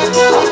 मंच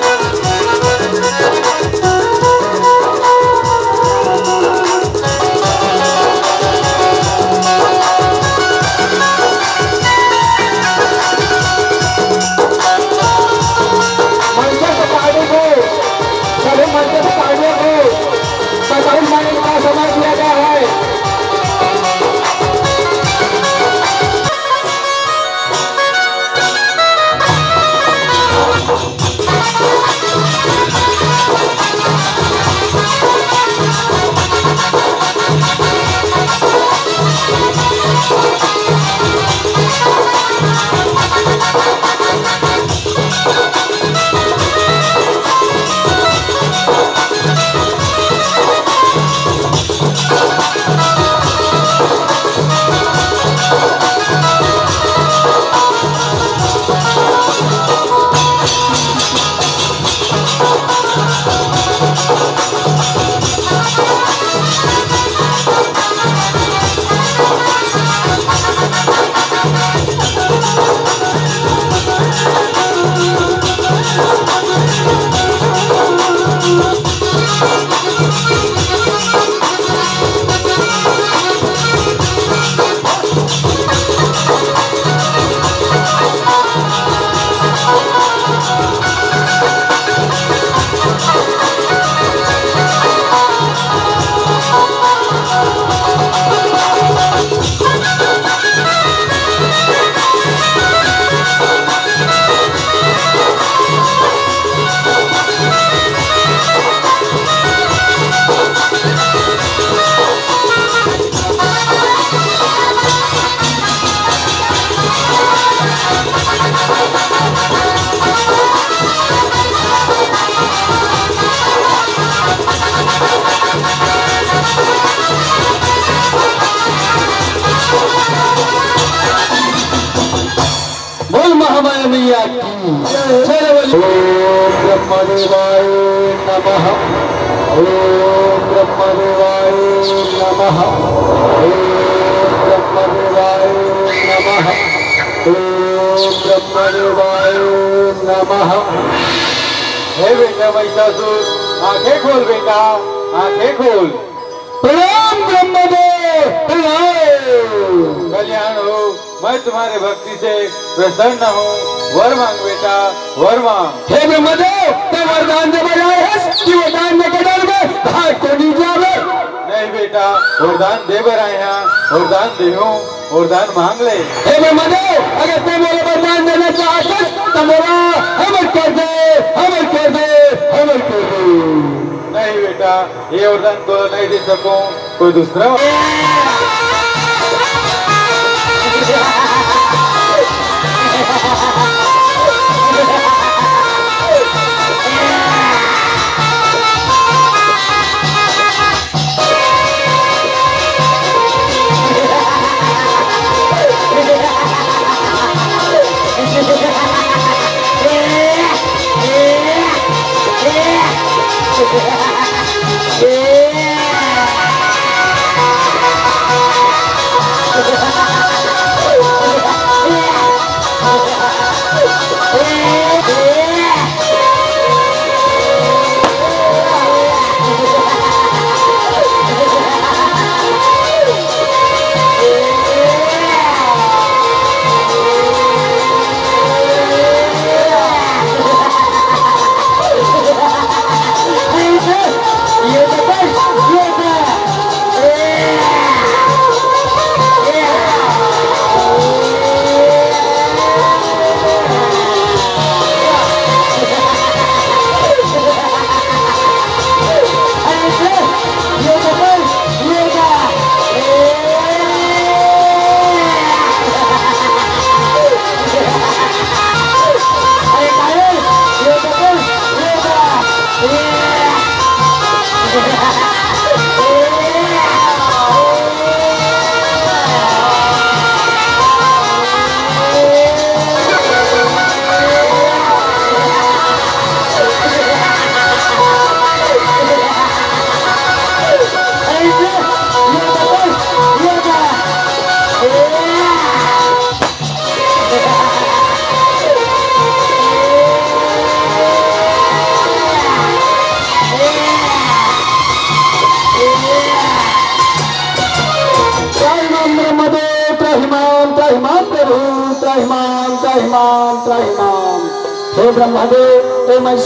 ब्रह्मदेवाय नमः। ओम ब्रह्मदेवाय नमः। ओम ब्रह्मदेवाय नमः। ओम ब्रह्मदेवाय नमः। हे बेटा महिषासुर आँखें खोल बेटा, आँखें खोल। प्रणाम ब्रह्मदेव। कल्याण हो मैं तुम्हारे भक्ति से प्रसन्न हूँ। वर मांग बेटा वर मांग। हे ब्रह्मदेव ते वरदान दे बजाए है कि वरदान दे के डर में को नहीं जावे नहीं बेटा वरदान दे बर आए हैं वरदान दे वरदान मांग ले। हे ब्रह्मदेव अगर तू मेरे वरदान देना चाहते तो मेरा अमर कर दे। ये वरदान तो नहीं दे सकूँ कोई दूसरा?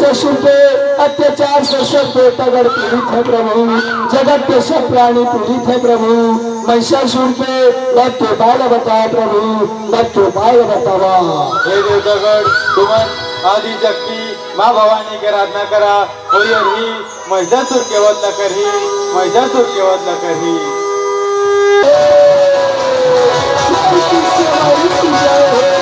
पे अत्याचार से सब देवतागण पीड़ित है प्रभु। जगत के सब प्राणी पीड़ित है प्रभु। महिषासुर पे मृत्यु बाल बता प्रभु। मृत्यु बाल बतावा। हे आदि शक्ति माँ भवानी की आराधना करा। और ही महिषासुर के वध न करही महिषासुर के वध न करही। ताली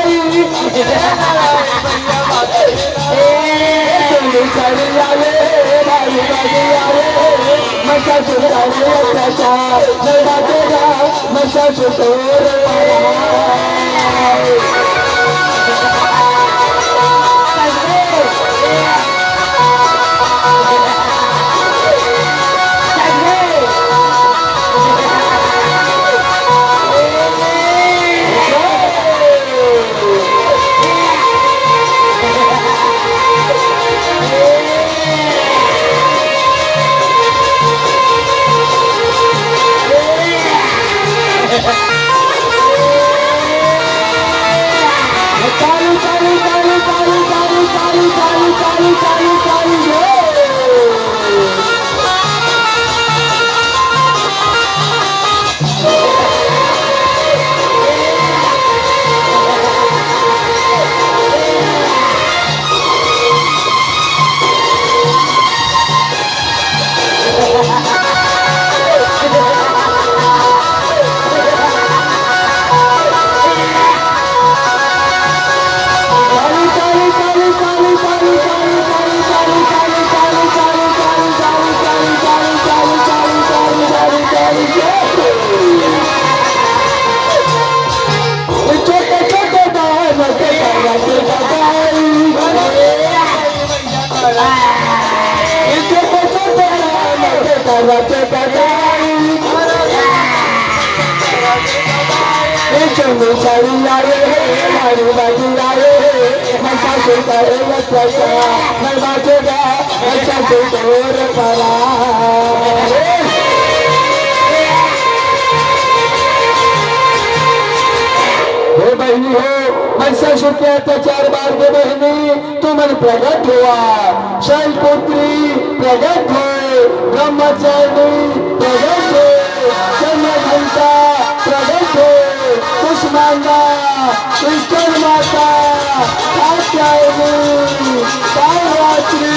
Masha Shukur Allah, Masha Shukur Allah, Masha Shukur Allah. Chandu sari बाजी मचा करे मैं बाजेगा तोर हे बहनी हो ऐसा शुक्रिया चार बार के बहनी तुमन प्रगट हुआ। शैल पुत्री प्रगट हो ब्रह्मचारी प्रगट हो, जन्म घंटा कुष्मांडा कृष्ण माता कात्यायनी कालरात्रि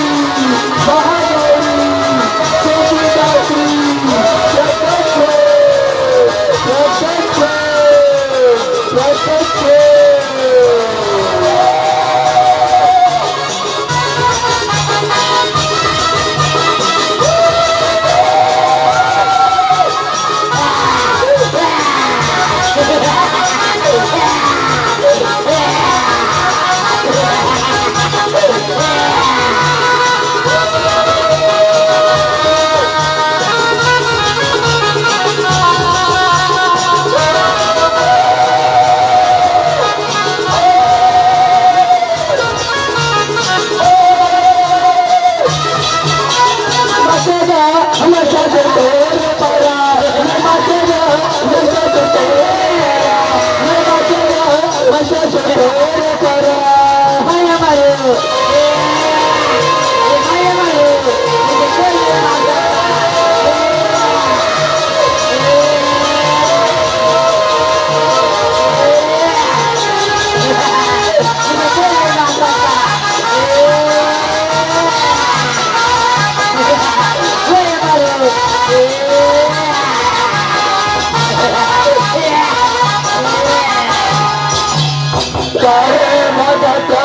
तारे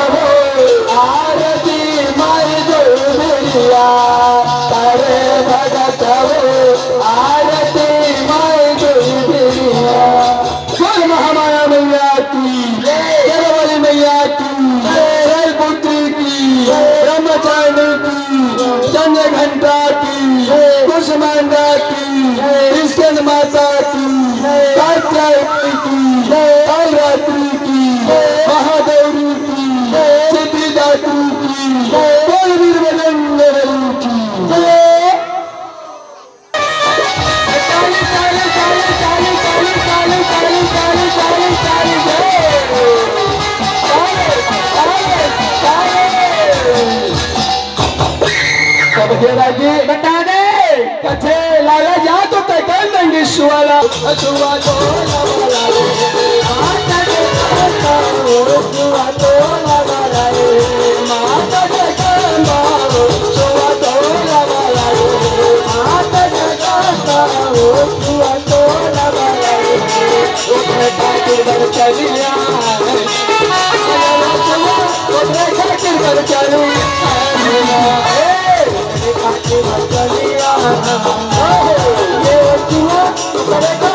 जी बता दे कथे लाला जा तो कर देंगे सुवाला सुवा तो सुवा तो माता सुवा तो माता सुवा तो चलिया उठे Let it go.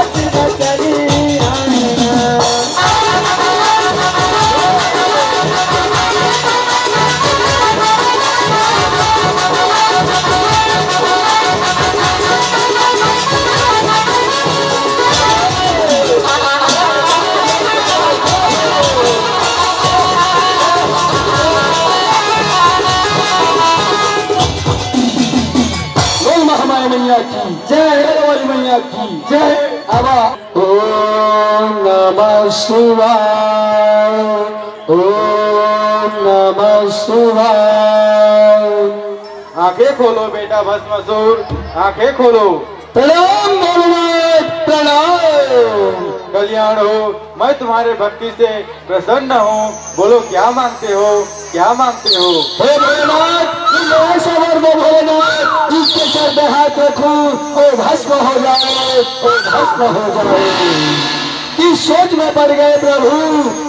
शिवाय ओम नमः शिवाय आँखें खोलो बेटा भस्मासुर आँखें खोलो। प्रणाम प्रणाम। कल्याण हो मैं तुम्हारे भक्ति से प्रसन्न हूँ। बोलो क्या मांगते हो? क्या मांगते हो? हे भोलेनाथ ऐसा भोलेनाथ सर हाथ रखूँ। वो भस्म हो जाए वो भस्म हो जाए इस सोच में पड़ गए प्रभु।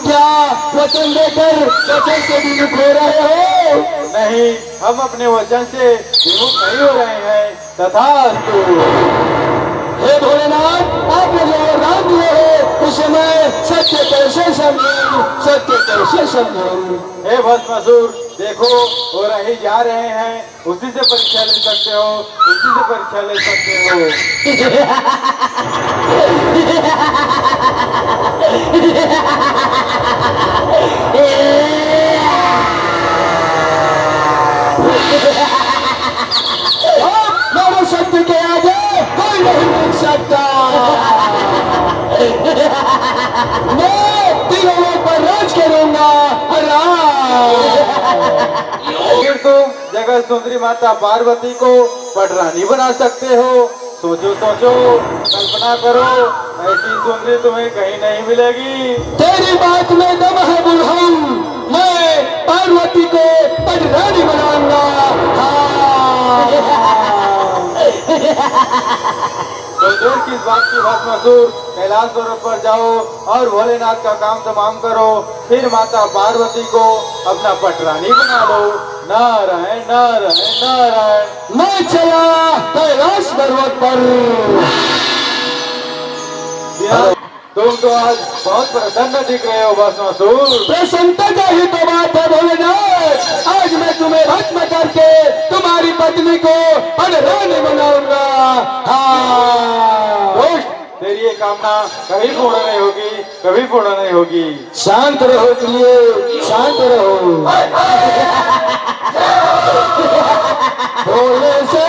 क्या वचन देकर वचन से विमुख हो रहे हो? नहीं, हम अपने वचन से विमुख नहीं हो रहे हैं। तथा हे भोलेनाथ आपने जो वरदान दिए हो। उसे मैं सत्य कैसे समझूं सत्य कैसे समझूं हे भस्मासुर देखो वो रही जा रहे हैं। उसी से परीक्षा ले सकते हो उसी से परीक्षा ले सकते हो। तुम सुंदरी माता पार्वती को पटरानी बना सकते हो। सोचो सोचो, कल्पना करो, ऐसी सुंदरी तुम्हें कहीं नहीं मिलेगी। तेरी बात में दम है बुढ़ाऊ मैं पार्वती को पटरानी बनाऊँगा। हाँ। तो देर किस बात की बात मजदूर कैलाश पर्वत पर जाओ और भोलेनाथ का काम तमाम करो। फिर माता पार्वती को अपना पटरानी बना लो। नारायण नारायण नारायण। मैं चला कैलाश पर्वत पर। तुम तो आज बहुत प्रसन्न दिख रहे हो भस्मासुर प्रसन्नता का ही तो बात है भोलेनाथ। आज मैं तुम्हें भस्म करके तुम्हारी पत्नी को पटरानी बनाऊँगा हाँ। तेरी ये कामना कभी पूर्ण नहीं होगी कभी पूर्ण नहीं होगी। शांत रहो प्रिय शांत रहो। भोले से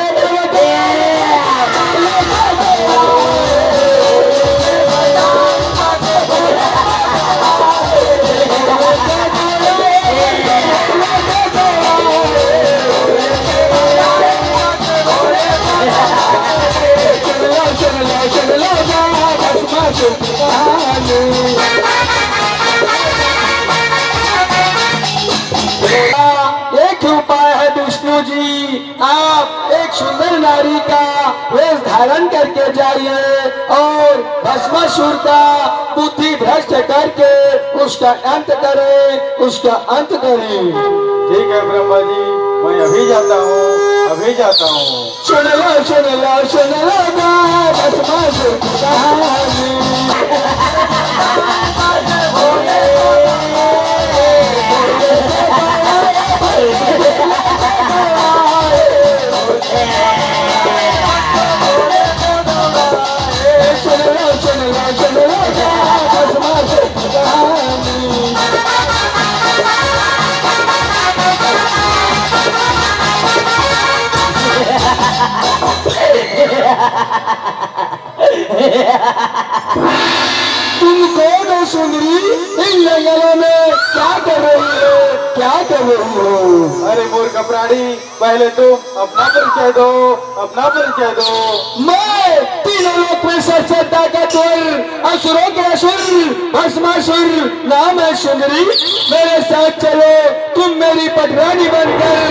एक उपाय है विष्णु जी। आप एक सुंदर नारी का वेश धारण करके जाइए और भस्मासुर का बुद्धि भ्रष्ट करके उसका अंत करे उसका अंत करे। ठीक है ब्रह्मा जी मैं अभी जाता हूँ अभी जाता हूँ। सुन लो सुन लो सुन लो भस्मा भस्मासुर की कहानी अरे मूर्ख प्राणी, पहले तुम अपना परिचय दो, अपना परिचय दो। मैं तीनों लोक में सबसे का तोर असुरों के असुर भस्मासुर, नाम है सुंदरी। मेरे साथ चलो, तुम मेरी पटरानी बनकर।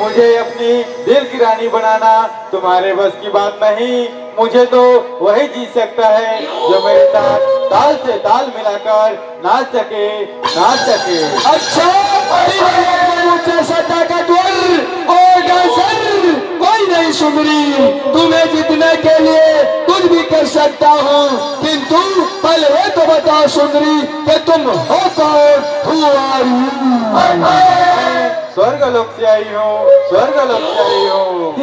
मुझे अपनी दिल की रानी बनाना तुम्हारे बस की बात नहीं। मुझे तो वही जीत सकता है जो मेरे साथ ताल से ताल मिलाकर नाच सके नाच सके। अच्छा कोई नहीं सुंदरी। तुम्हें जीतने के लिए कुछ भी कर सकता हूँ किंतु पहले ये तो बताओ सुंदरी कि तुम हो कौन? Who are you? स्वर्ग लोक से आई हूँ स्वर्ग लोक से आई हूँ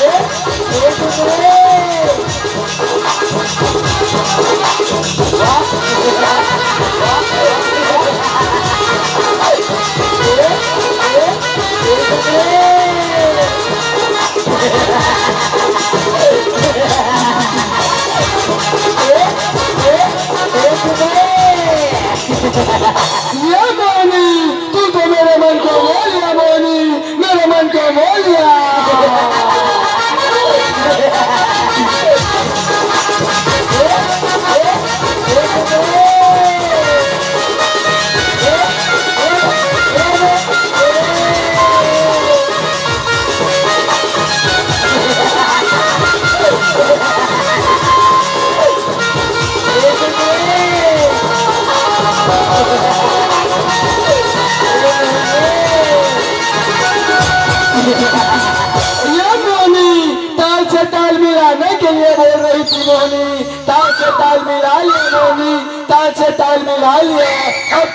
ये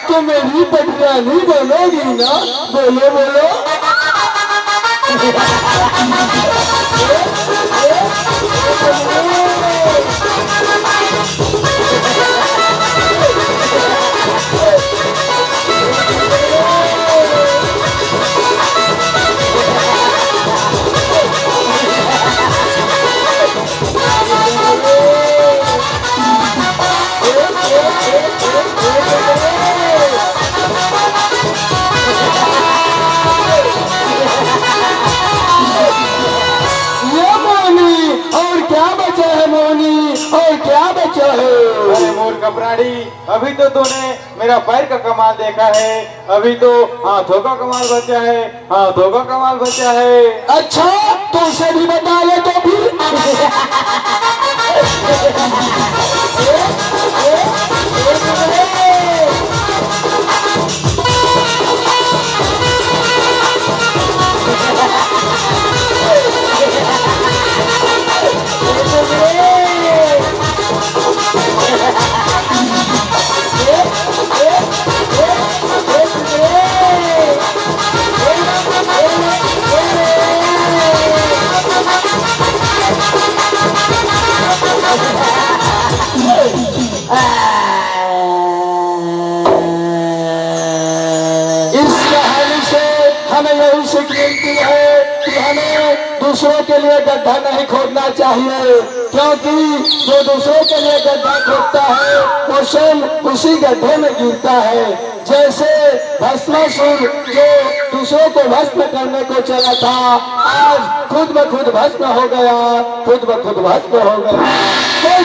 तो मेरी नहीं बनोगी ना बोलो बोलो। ए, ए, ए, प्राणी अभी तो तूने मेरा पैर का कमाल देखा है अभी तो हाथों का कमाल बचा है हाथों का कमाल बचा है। अच्छा तो उसे भी बता ले तो फिर स्वयं उसी गड्ढे में गिरता है। जैसे भस्मासुर जो दूसरों को भस्म करने को चला था, आज खुद ब खुद भस्म हो गया, खुद ब खुद भस्म हो गया। कोई